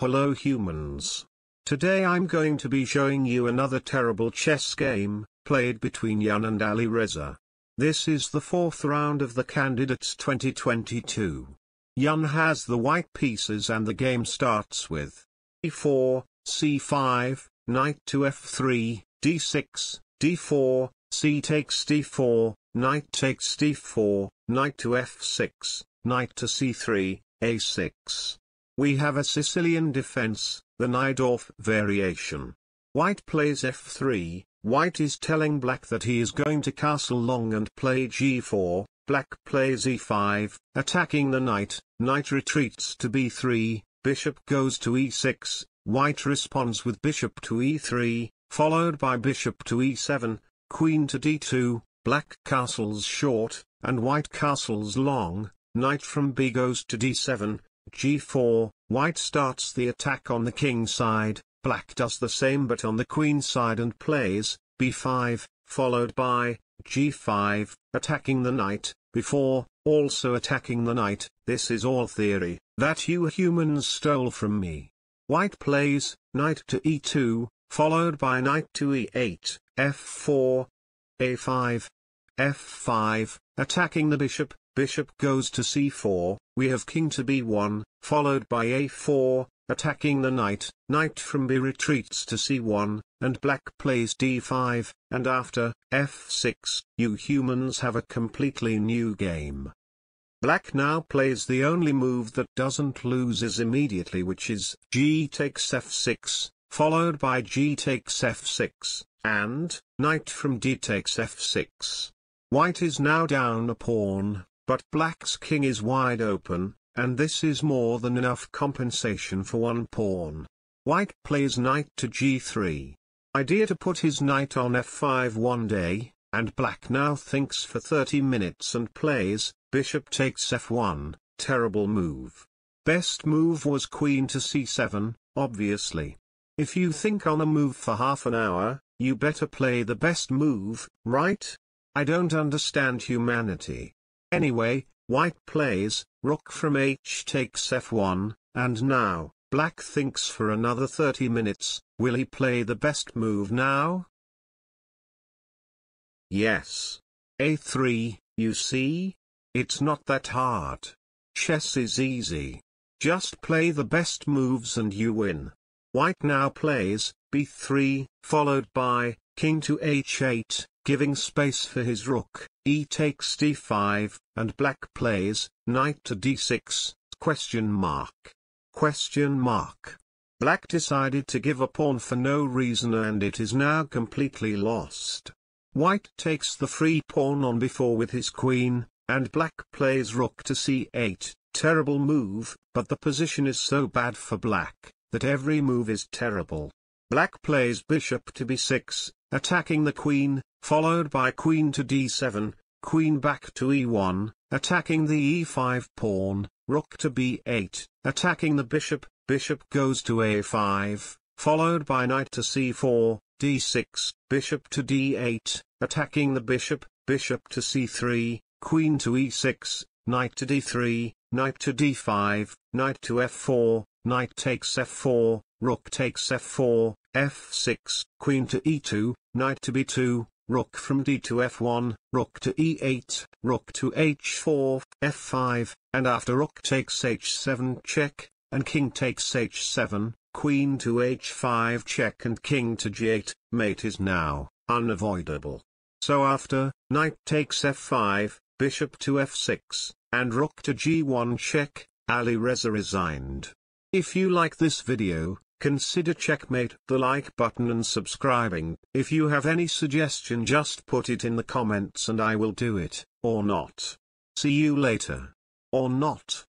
Hello humans. Today I'm going to be showing you another terrible chess game, played between Jan and Alireza. This is the fourth round of the Candidates 2022. Jan has the white pieces and the game starts with e4, c5, knight to f3, d6, d4, c takes d4, knight takes d4, knight to f6, knight to c3, a6. We have a Sicilian defense, the Najdorf variation. White plays f3, white is telling black that he is going to castle long and play g4, black plays e5, attacking the knight, knight retreats to b3, bishop goes to e6, white responds with bishop to e3, followed by bishop to e7, queen to d2, black castles short, and white castles long, knight from b goes to d7, g4, white starts the attack on the king side, black does the same but on the queen side and plays, b5, followed by, g5, attacking the knight, b4, also attacking the knight, this is all theory, that you humans stole from me. White plays, knight to e2, followed by knight to e8, f4, a5, f5, attacking the bishop, bishop goes to c4, we have king to b1, followed by a4, attacking the knight, knight from b retreats to c1, and black plays d5, and after, f6, you humans have a completely new game. Black now plays the only move that doesn't loses immediately which is g takes f6, followed by g takes f6, and, knight from d takes f6. White is now down a pawn, but black's king is wide open, and this is more than enough compensation for one pawn. White plays knight to g3. Idea to put his knight on f5 one day, and black now thinks for 30 minutes and plays, bishop takes f1, terrible move. Best move was queen to c7, obviously. If you think on a move for half an hour, you better play the best move, right? I don't understand humanity. Anyway, white plays, rook from h takes f1, and now, black thinks for another 30 minutes, will he play the best move now? Yes. a3, you see? It's not that hard. Chess is easy. Just play the best moves and you win. White now plays, b3, followed by, king to h8, giving space for his rook, e takes d5, and black plays, knight to d6, question mark. Question mark. Black decided to give a pawn for no reason and it is now completely lost. White takes the free pawn on b4 with his queen, and black plays rook to c8, terrible move, but the position is so bad for black, that every move is terrible. Black plays bishop to b6, attacking the queen, followed by queen to d7, queen back to e1, attacking the e5 pawn, rook to b8, attacking the bishop, bishop goes to a5, followed by knight to c4, d6, bishop to d8, attacking the bishop, bishop to c3, queen to e6, knight to d3, knight to d5, knight to f4, knight takes f4, rook takes f4, f6, queen to e2, knight to b2, rook from d to f1, rook to e8, rook to h4, f5, and after rook takes h7 check, and king takes h7, queen to h5 check and king to g8, mate is now, unavoidable. So after, knight takes f5, bishop to f6, and rook to g1 check, Alireza resigned. If you like this video, consider checkmate the like button and subscribing. If you have any suggestion just put it in the comments and I will do it, or not. See you later. Or not.